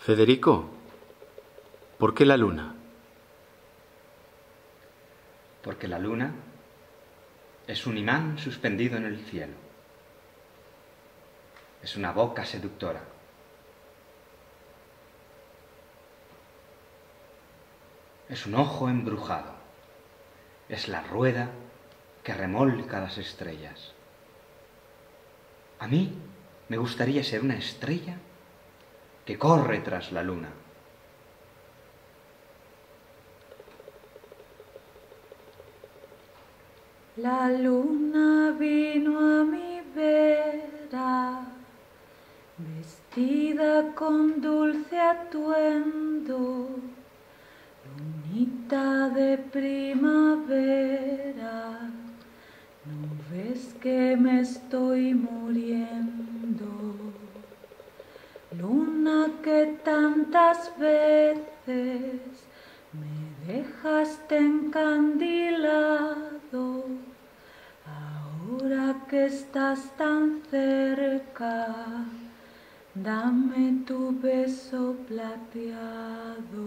Federico, ¿por qué la luna? Porque la luna es un imán suspendido en el cielo. Es una boca seductora. Es un ojo embrujado. Es la rueda que remolca las estrellas. A mí me gustaría ser una estrella que corre tras la luna. La luna vino a mi vera, vestida con dulce atuendo, lunita de primavera, no ves que me estoy muriendo. Luna que tantas veces me dejaste encandilado, ahora que estás tan cerca, dame tu beso plateado.